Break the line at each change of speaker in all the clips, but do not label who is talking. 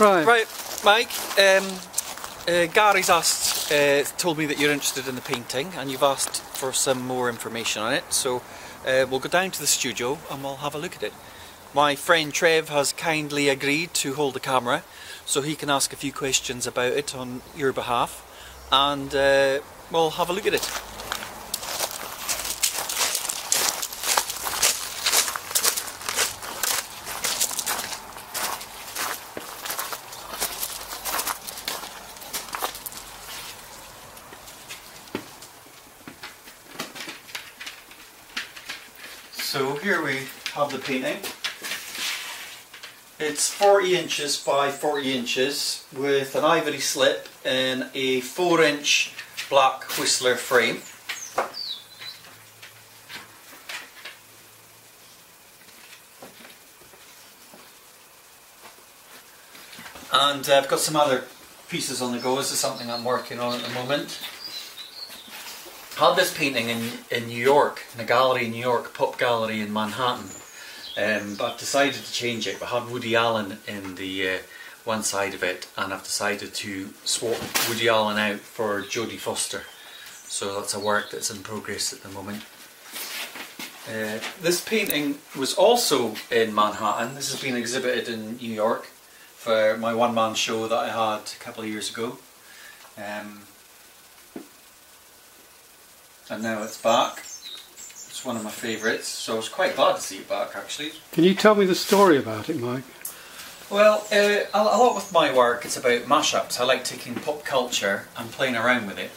Right.
Right, Mike. Um, uh, Gary's asked, uh, told me that you're interested in the painting, and you've asked for some more information on it. So uh, we'll go down to the studio and we'll have a look at it. My friend Trev has kindly agreed to hold the camera, so he can ask a few questions about it on your behalf, and uh, we'll have a look at it. So here we have the painting. It's 40 inches by 40 inches with an ivory slip in a 4 inch black Whistler frame. And uh, I've got some other pieces on the go. This is something I'm working on at the moment. Had this painting in, in New York, in a gallery in New York, Pop Gallery in Manhattan. Um, but I've decided to change it. I had Woody Allen in the uh, one side of it, and I've decided to swap Woody Allen out for Jodie Foster. So that's a work that's in progress at the moment. Uh, this painting was also in Manhattan. This has been exhibited in New York for my one-man show that I had a couple of years ago. Um, and now it's back. It's one of my favourites, so I was quite glad to see it back actually.
Can you tell me the story about it, Mike?
Well, uh, a, a lot with my work it's about mashups. I like taking pop culture and playing around with it.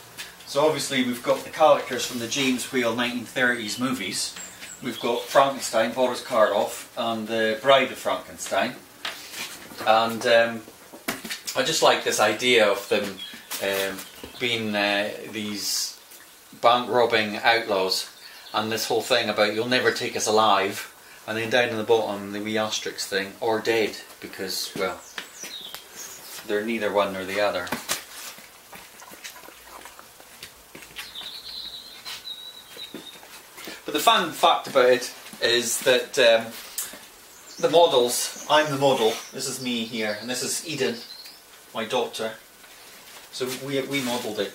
So obviously we've got the characters from the James Whale 1930s movies. We've got Frankenstein, Boris Karloff, and the Bride of Frankenstein. And um, I just like this idea of them um, being uh, these bank robbing outlaws and this whole thing about you'll never take us alive and then down in the bottom the wee asterisk thing or dead because well they're neither one nor the other. But the fun fact about it is that um, the models I'm the model this is me here and this is Eden my daughter. So we, we modelled it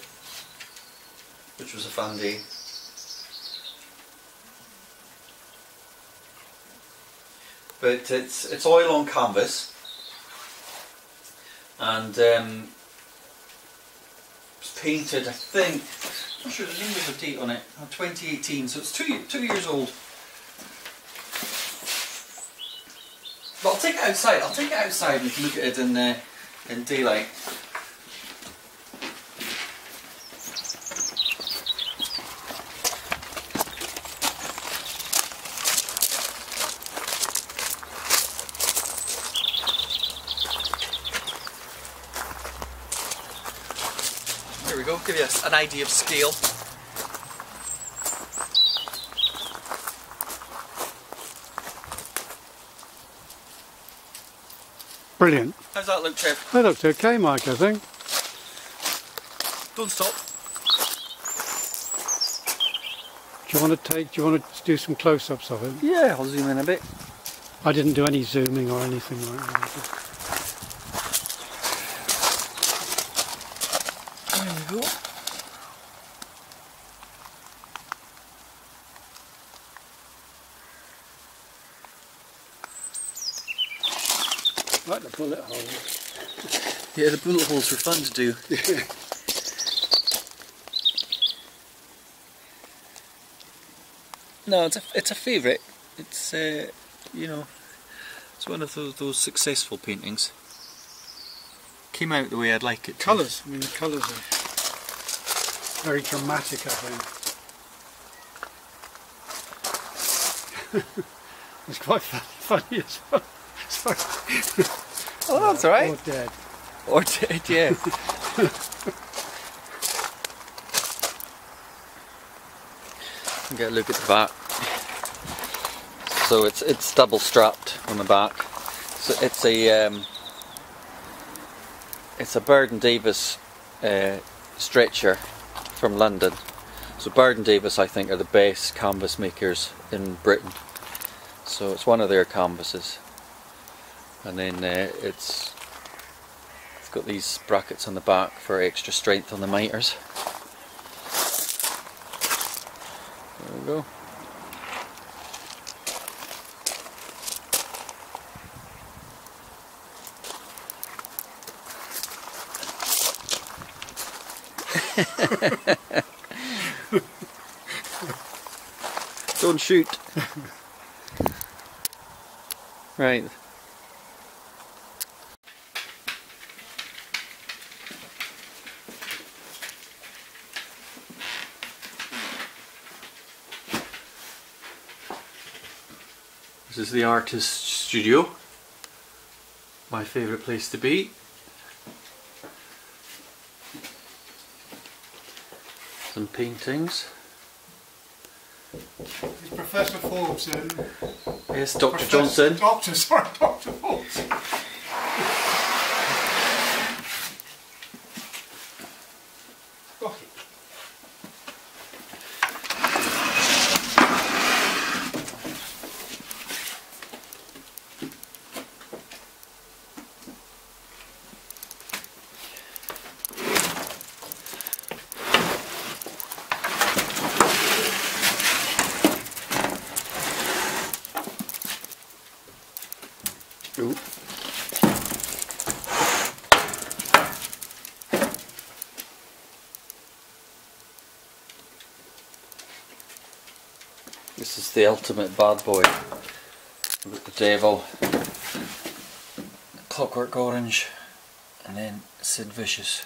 which was a fun day. But it's it's oil on canvas, and um, it's painted. I think I'm not sure the name of the date on it. uh, 2018, so it's two two years old. But I'll take it outside. I'll take it outside and we can look at it in uh, in daylight. Give you an idea of scale.
Brilliant.
How's that look, Trev?
That looks okay, Mike, I think.
Don't stop.
Do you want to take, do you want to do some close-ups of it?
Yeah, I'll zoom in a bit.
I didn't do any zooming or anything like that.
There go.
Like the bullet hole.
Yeah, the bullet holes were fun to do. No, it's a it's a favourite. It's uh, you know, it's one of those those successful paintings. Came out the way I'd like it.
Colours, I mean the colours are very dramatic, I think. it's quite funny as well. Sorry.
Oh, that's all right.
Or dead.
Or dead, yeah. Get a look at the back. So it's it's double strapped on the back. So it's a um, it's a Bird and Davis uh, stretcher from London. So Bird and Davis, I think, are the best canvas makers in Britain. So it's one of their canvases, and then uh, it's I've got these brackets on the back for extra strength on the miters. There we go. Don't shoot. right. This is the artist's studio. My favourite place to be. Some paintings.
Is Professor Forbes in?
Yes, Dr.
Professor-
Johnson.
Doctor, sorry, Dr. Forbes.
This is the ultimate bad boy. With the devil, Clockwork Orange, and then Sid Vicious.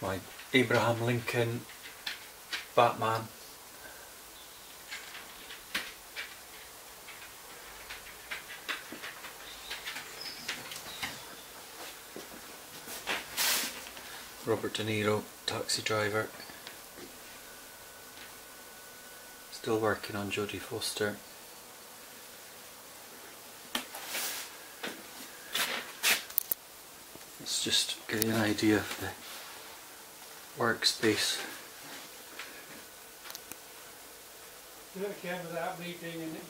My Abraham Lincoln Batman. Robert De Niro, taxi driver. Still working on Jodie Foster. Let's just get an idea of the workspace.
Again without me being in it.